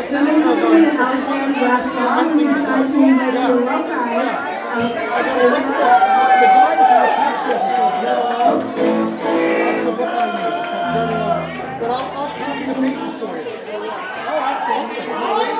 So this is going to be the house band's last song, we decided to invite the alumni out with us. But I'll, come to the for you. Oh, absolutely.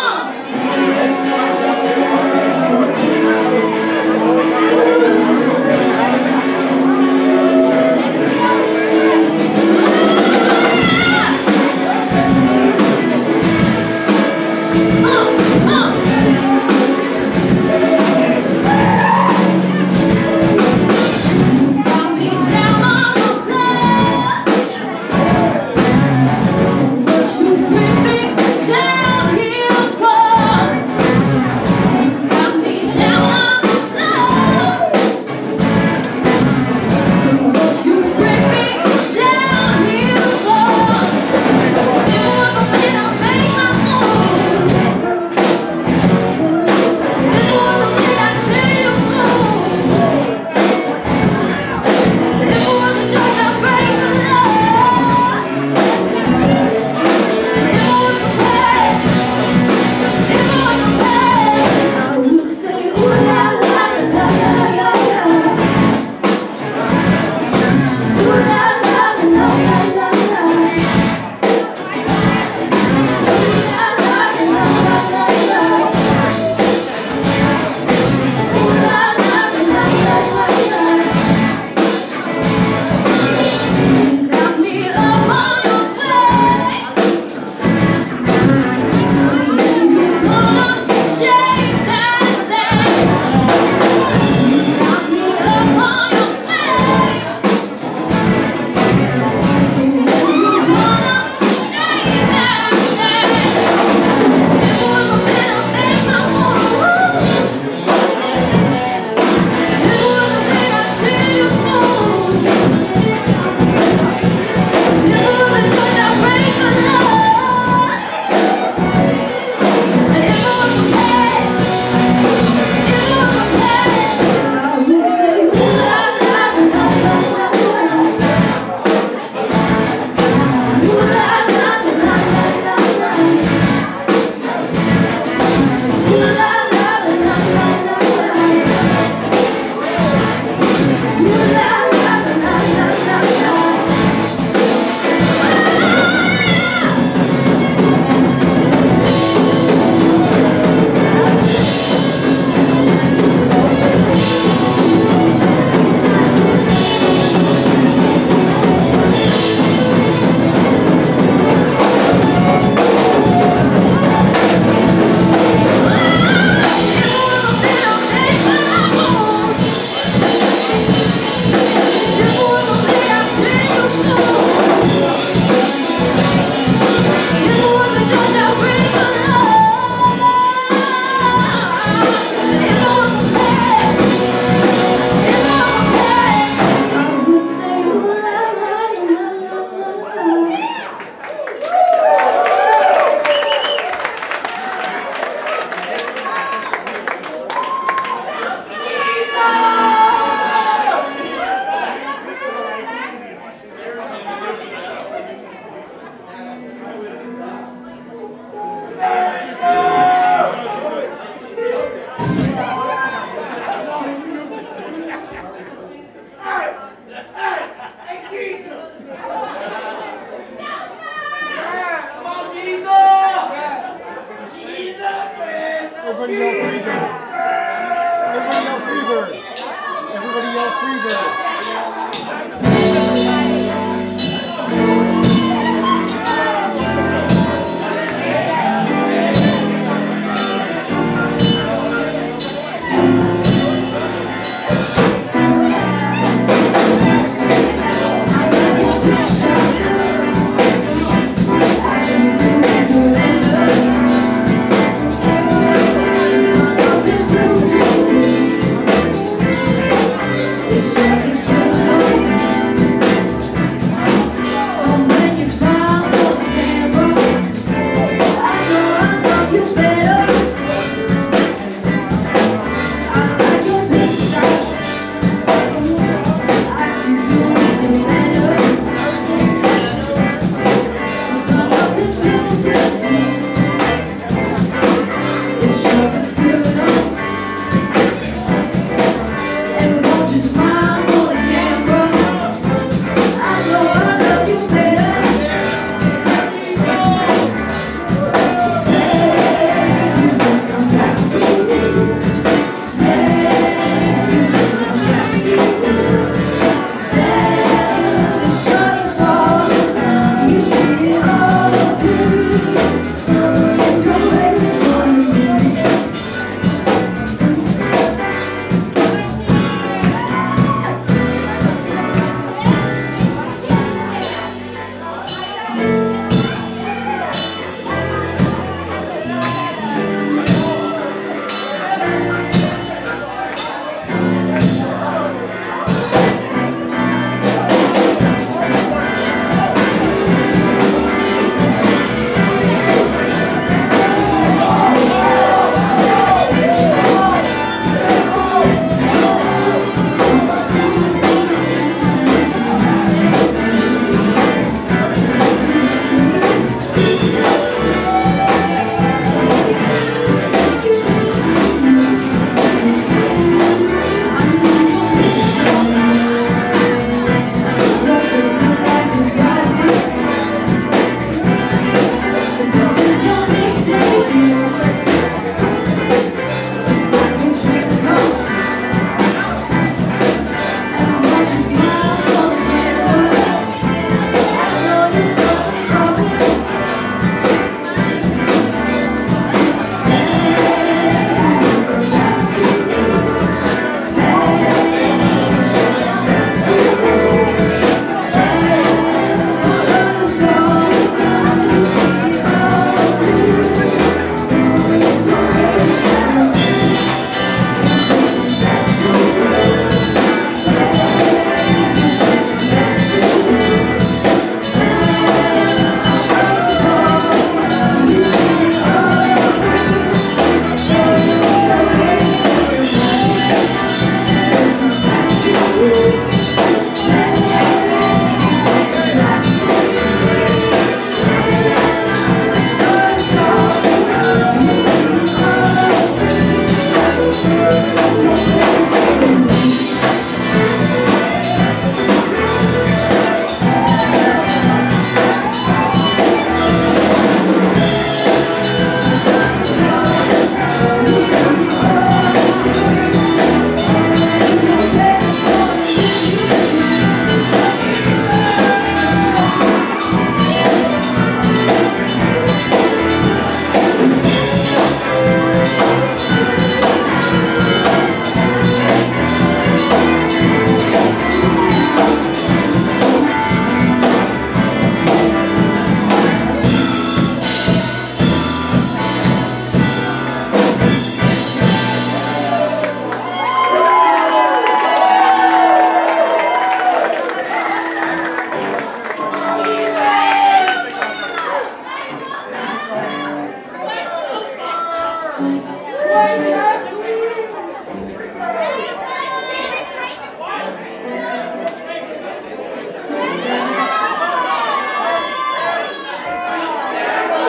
Oh!